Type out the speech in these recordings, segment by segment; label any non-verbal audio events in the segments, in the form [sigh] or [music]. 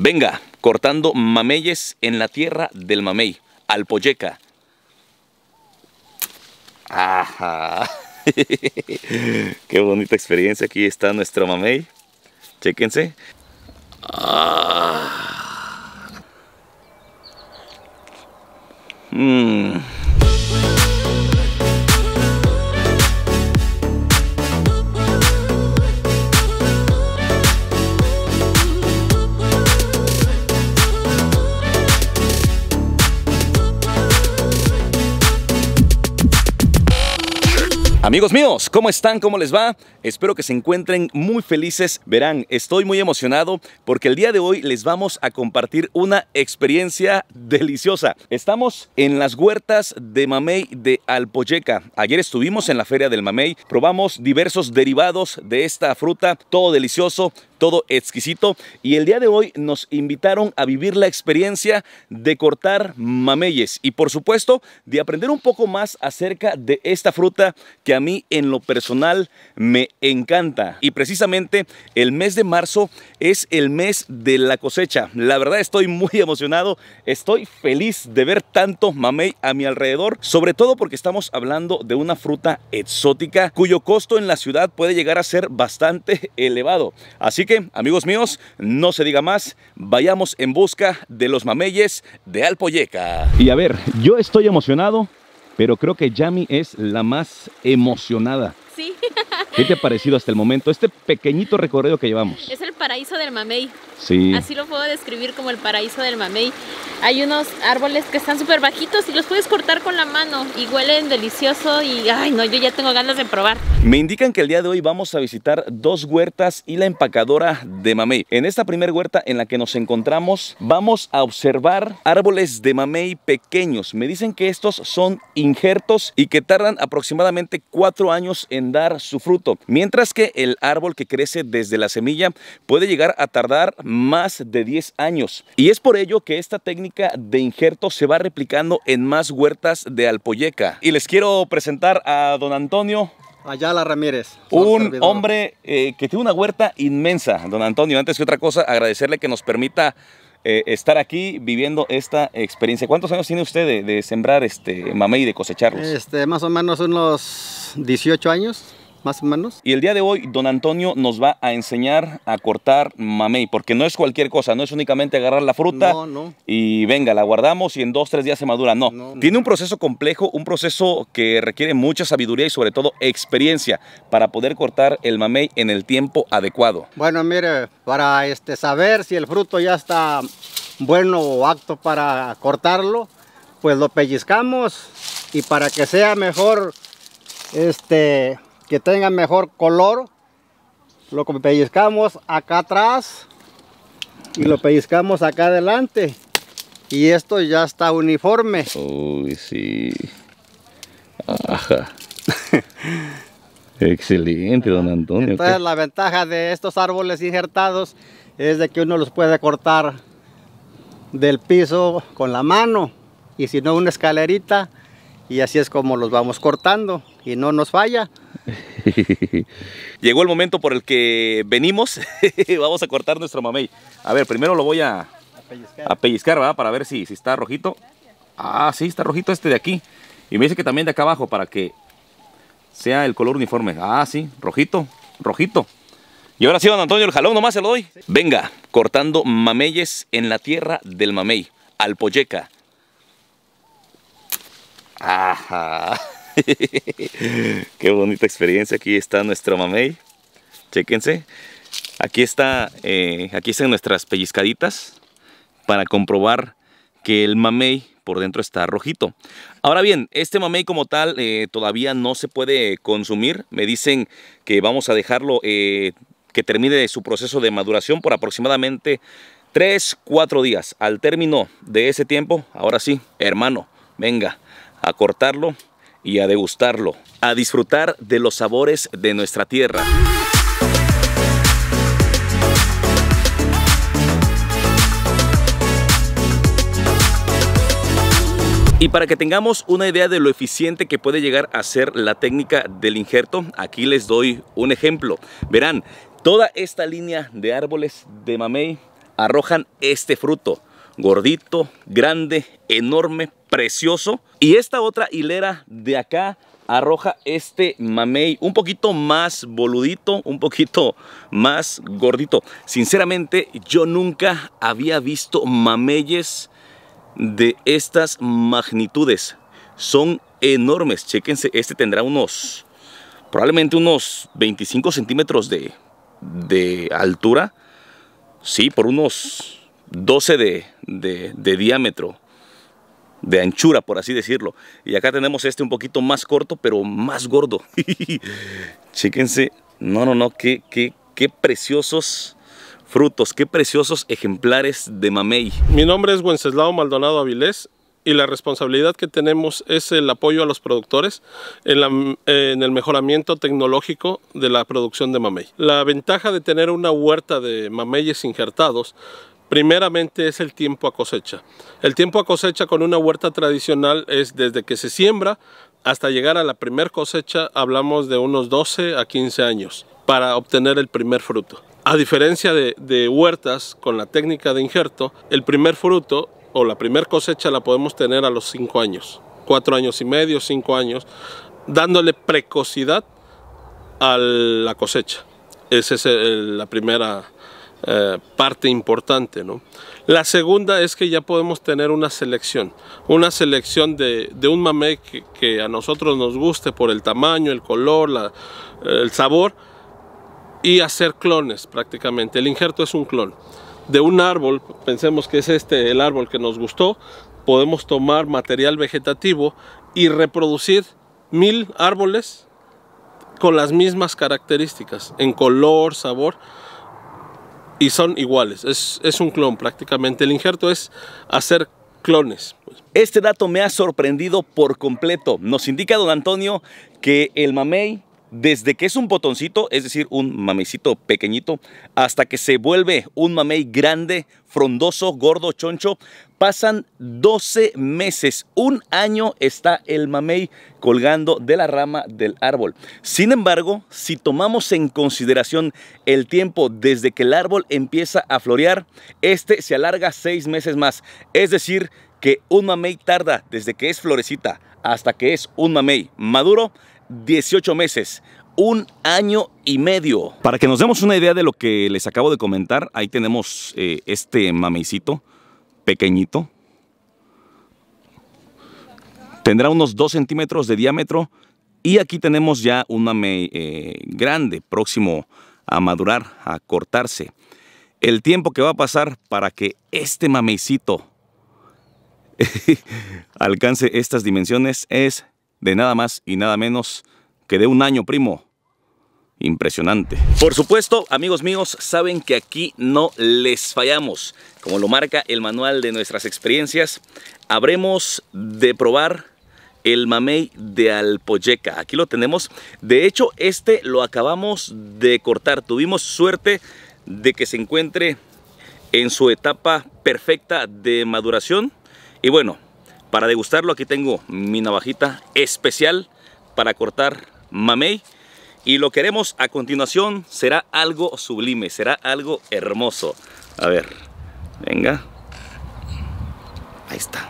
Venga, cortando mameyes en la tierra del mamey, Alpoyeca. Ajá. [laughs] Qué bonita experiencia. Aquí está nuestro mamey. Chéquense. Ah. Mm. Amigos míos, ¿cómo están? ¿Cómo les va? Espero que se encuentren muy felices. Verán, estoy muy emocionado porque el día de hoy les vamos a compartir una experiencia deliciosa. Estamos en las huertas de mamey de Alpoyeca. Ayer estuvimos en la feria del mamey, probamos diversos derivados de esta fruta, todo delicioso, todo exquisito y el día de hoy nos invitaron a vivir la experiencia de cortar mameyes y por supuesto de aprender un poco más acerca de esta fruta que a mí en lo personal me encanta. Y precisamente el mes de marzo es el mes de la cosecha. La verdad estoy muy [laughs] emocionado estoy feliz de ver tanto mamey a mi alrededor sobre todo porque estamos hablando de una fruta exótica cuyo costo en la ciudad puede llegar a ser bastante [laughs] elevado. Así que, amigos míos, no se diga más, vayamos en busca de los mameyes de Alpoyeca. Y a ver, yo estoy emocionado, pero creo que Yami es la más emocionada. Sí. ¿Qué te ha parecido hasta el momento este pequeñito recorrido que llevamos? Es el paraíso del mamey. Sí. Así lo puedo describir como el paraíso del mamey. Hay unos árboles que están súper bajitos y los puedes cortar con la mano y huelen delicioso y ay no, yo ya tengo ganas de probar. Me indican que el día de hoy vamos a visitar dos huertas y la empacadora de mamey. En esta primera huerta en la que nos encontramos vamos a observar árboles de mamey pequeños. Me dicen que estos son injertos y que tardan aproximadamente cuatro años en dar su fruto, mientras que el árbol que crece desde la semilla puede llegar a tardar más de 10 años. Y es por ello que esta técnica de injerto se va replicando en más huertas de Alpoyeca. Y les quiero presentar a don Antonio Ayala Ramírez. un hombre eh, que tiene una huerta inmensa, don Antonio. Antes que otra cosa, agradecerle que nos permita eh, estar aquí viviendo esta experiencia. ¿Cuántos años tiene usted de, de sembrar este mamey y de cosecharlos? Este, más o menos unos 18 años más o menos. Y el día de hoy, don Antonio nos va a enseñar a cortar mamey, porque no es cualquier cosa, no es únicamente agarrar la fruta No, no. y venga, la guardamos y en dos, tres días se madura. No, tiene un proceso complejo, un proceso que requiere mucha sabiduría y sobre todo experiencia para poder cortar el mamey en el tiempo adecuado. Bueno, mire, para este, saber si el fruto ya está bueno o apto para cortarlo, pues lo pellizcamos y para que sea mejor, este, que tenga mejor color, lo pellizcamos acá atrás y lo pellizcamos acá adelante. Y esto ya está uniforme. [laughs] Uy, sí. Ajá. Excelente, don Antonio. Entonces la ventaja de estos árboles injertados es de que uno los puede cortar del piso con la mano y si no una escalerita y así es como los vamos cortando y no nos falla. [laughs] Llegó el momento por el que venimos. [laughs] Vamos a cortar nuestro mamey. A ver, primero lo voy a, a pellizcar, ¿verdad? Para ver si, si está rojito. Ah, sí, está rojito este de aquí. Y me dice que también de acá abajo para que sea el color uniforme. Ah, sí, rojito, rojito. Y ahora sí, don Antonio, el jalón nomás se lo doy. Venga, cortando mameyes en la tierra del mamey, Alpoyeca. Ajá. [laughs] Qué bonita experiencia. Aquí está nuestro mamey. Chéquense. Aquí está, eh, aquí están nuestras pellizcaditas para comprobar que el mamey por dentro está rojito. Ahora bien, este mamey como tal eh, todavía no se puede consumir. Me dicen que vamos a dejarlo eh, que termine su proceso de maduración por aproximadamente 3, 4 días. Al término de ese tiempo, ahora sí, hermano, venga a cortarlo y a degustarlo, a disfrutar de los sabores de nuestra tierra. Y para que tengamos una idea de lo eficiente que puede llegar a ser la técnica del injerto, aquí les doy un ejemplo. Verán, toda esta línea de árboles de mamey arrojan este fruto. Gordito, grande, enorme, precioso. Y esta otra hilera de acá arroja este mamey un poquito más boludito, un poquito más gordito. Sinceramente, yo nunca había visto mameyes de estas magnitudes. Son enormes. Chéquense, este tendrá unos, probablemente unos 25 centímetros de, de altura. Sí, por unos 12 de, de, diámetro de anchura, por así decirlo. Y acá tenemos este un poquito más corto, pero más gordo. [laughs] Chéquense, no, no, no, qué, qué, qué preciosos frutos, qué preciosos ejemplares de mamey. Mi nombre es Wenceslao Maldonado Avilés y la responsabilidad que tenemos es el apoyo a los productores en, en, el mejoramiento tecnológico de la producción de mamey. La ventaja de tener una huerta de mameyes injertados Primeramente es el tiempo a cosecha. El tiempo a cosecha con una huerta tradicional es desde que se siembra hasta llegar a la primer cosecha, hablamos de unos 12 a 15 años para obtener el primer fruto. A diferencia de, huertas con la técnica de injerto, el primer fruto o la primer cosecha la podemos tener a los 5 años, 4 años y medio, 5 años, dándole precocidad a la cosecha. Esa es la primera eh, parte importante. ¿no? La segunda es que ya podemos tener una selección, una selección de, un mamey que, a nosotros nos guste por el tamaño, el color, el sabor y hacer clones prácticamente. El injerto es un clon. De un árbol, pensemos que es este el árbol que nos gustó, podemos tomar material vegetativo y reproducir mil árboles con las mismas características en color, sabor y son iguales. Es, un clon prácticamente. El injerto es hacer clones. Pues. Este dato me ha sorprendido por completo. Nos indica don Antonio que el mamey desde que es un botoncito, es decir, un mameycito pequeñito, hasta que se vuelve un mamey grande, frondoso, gordo, choncho, pasan 12 meses. Un año está el mamey colgando de la rama del árbol. Sin embargo, si tomamos en consideración el tiempo desde que el árbol empieza a florear, este se alarga 6 meses más. Es decir, que un mamey tarda desde que es florecita hasta que es un mamey maduro 18 meses, un año y medio. Para que nos demos una idea de lo que les acabo de comentar, ahí tenemos eh, este mameycito pequeñito. Tendrá unos 2 centímetros de diámetro y aquí tenemos ya un mamey eh, grande, próximo a madurar, a cortarse. El tiempo que va a pasar para que este mameycito [laughs] alcance estas dimensiones es de nada más y nada menos que de un año, primo. Impresionante. Por supuesto, amigos míos, saben que aquí no les fallamos. Como lo marca el manual de nuestras experiencias, habremos de probar el mamey de Alpoyeca. Aquí lo tenemos. De hecho, este lo acabamos de cortar. Tuvimos suerte de que se encuentre en su etapa perfecta de maduración. Y bueno, para degustarlo aquí tengo mi navajita especial para cortar mamey. Y lo que haremos a continuación será algo sublime, será algo hermoso. A ver, venga. Ahí está.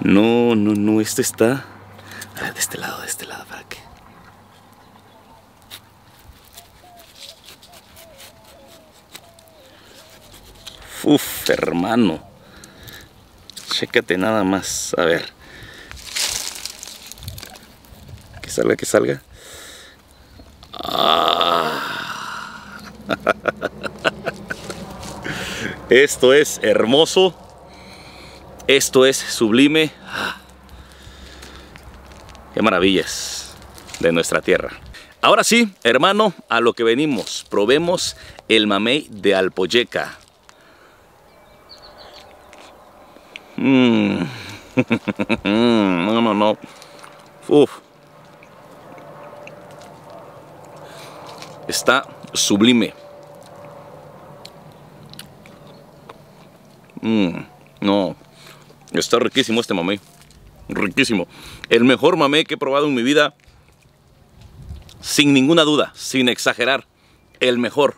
No, no, no, este está... A ver, de este lado, de este lado, para que... Uf, hermano. Chécate nada más. A ver. Que salga, que salga. Ah. [laughs] Esto es hermoso. Esto es sublime. Qué maravillas de nuestra tierra. Ahora sí, hermano, a lo que venimos. Probemos el mamey de Alpoyeca. Mm. [laughs] no, no, no. Uf. Está sublime. Mm, no. Está riquísimo este mamey. Riquísimo. El mejor mamey que he probado en mi vida. sin ninguna duda, sin exagerar, el mejor.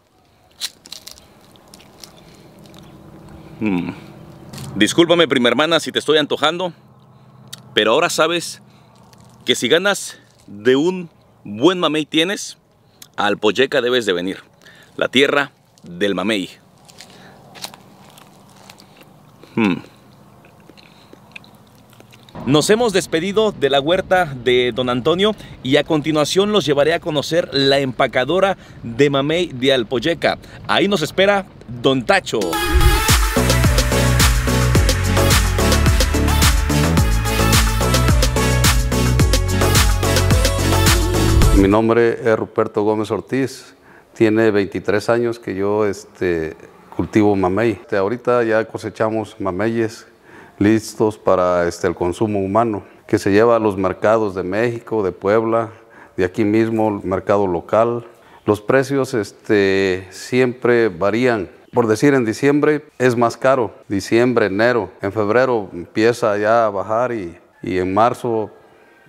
Mm. Discúlpame, prima hermana, si te estoy antojando, pero ahora sabes que si ganas de un buen mamey tienes, al Poyeca debes de venir. La tierra del mamey. Mm. Nos hemos despedido de la huerta de Don Antonio y a continuación los llevaré a conocer la empacadora de mamey de Alpoyeca. Ahí nos espera Don Tacho. Mi nombre es Ruperto Gómez Ortiz. Tiene 23 años que yo este, cultivo mamey. Este, ahorita ya cosechamos mameyes listos para este, el consumo humano, que se lleva a los mercados de México, de Puebla, de aquí mismo, el mercado local. Los precios este, siempre varían. Por decir, en diciembre es más caro, diciembre, enero. En febrero empieza ya a bajar y, y en marzo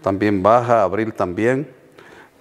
también baja, abril también.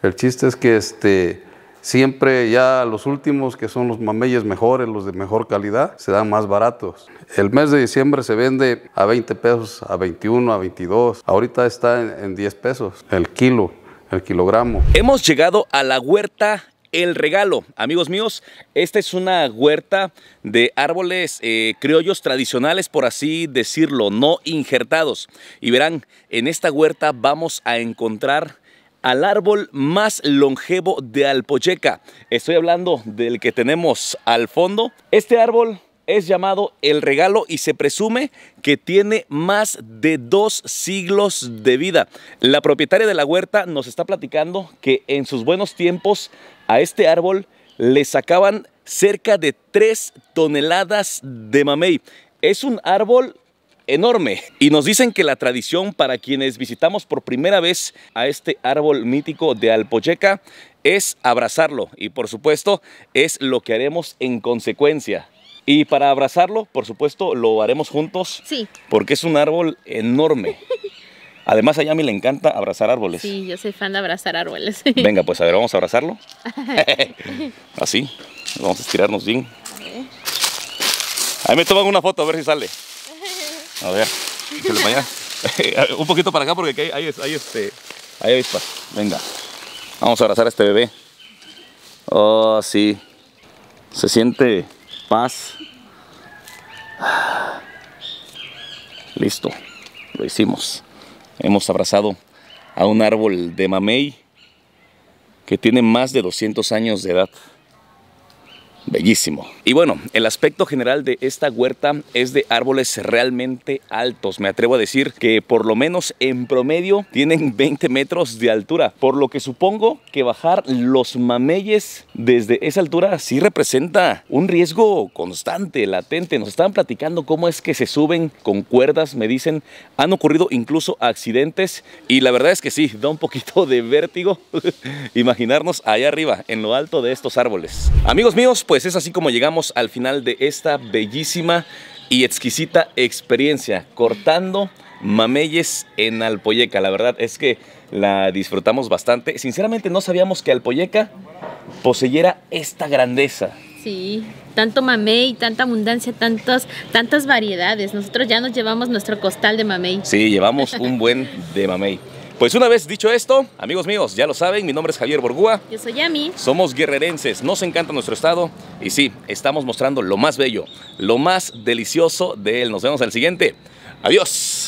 El chiste es que este, Siempre ya los últimos, que son los mameyes mejores, los de mejor calidad, se dan más baratos. El mes de diciembre se vende a 20 pesos, a 21, a 22. Ahorita está en, 10 pesos el kilo, el kilogramo. Hemos llegado a la huerta el regalo. Amigos míos, esta es una huerta de árboles eh, criollos tradicionales, por así decirlo, no injertados. Y verán, en esta huerta vamos a encontrar al árbol más longevo de Alpocheca. Estoy hablando del que tenemos al fondo. Este árbol es llamado El Regalo y se presume que tiene más de dos siglos de vida. La propietaria de la huerta nos está platicando que en sus buenos tiempos a este árbol le sacaban cerca de tres toneladas de mamey. Es un árbol enorme. Y nos dicen que la tradición para quienes visitamos por primera vez a este árbol mítico de Alpocheca es abrazarlo. Y por supuesto es lo que haremos en consecuencia. Y para abrazarlo, por supuesto, lo haremos juntos. Sí. Porque es un árbol enorme. [laughs] Además, a Yami le encanta abrazar árboles. Sí, yo soy fan de abrazar árboles. [laughs] Venga, pues a ver, vamos a abrazarlo. [laughs] Así. Vamos a estirarnos bien. Ahí me toman una foto a ver si sale. A ver, [laughs] un poquito para acá porque hay, hay, este, hay avispas. Venga, vamos a abrazar a este bebé. Oh, sí. Se siente paz. [sighs] Listo, lo hicimos. Hemos abrazado a un árbol de mamey que tiene más de 200 años de edad. Bellísimo. Y bueno, el aspecto general de esta huerta es de árboles realmente altos. Me atrevo a decir que por lo menos en promedio tienen [laughs] 20 metros de altura. Por lo que supongo que bajar los mameyes desde esa altura sí representa un riesgo constante, latente. Nos estaban platicando cómo es que se suben con cuerdas, me dicen. Han ocurrido incluso accidentes y la verdad es que sí, da un poquito de vértigo [laughs] imaginarnos allá arriba, en lo alto de estos árboles. Amigos míos, pues es así como llegamos al final de esta bellísima y exquisita experiencia cortando mameyes en Alpoyeca. La verdad es que la disfrutamos bastante. Sinceramente no sabíamos que Alpoyeca poseyera esta grandeza. Sí, tanto mamey, tanta abundancia, tantas, tantas variedades. Nosotros ya nos llevamos nuestro costal de mamey. Sí, llevamos un buen de mamey. Pues una vez dicho esto, amigos míos, ya lo saben, mi nombre es Javier Borgúa. Yo soy Yami. Somos guerrerenses, nos encanta nuestro estado y sí, estamos mostrando lo más bello, lo más delicioso de él. Nos vemos al siguiente. Adiós.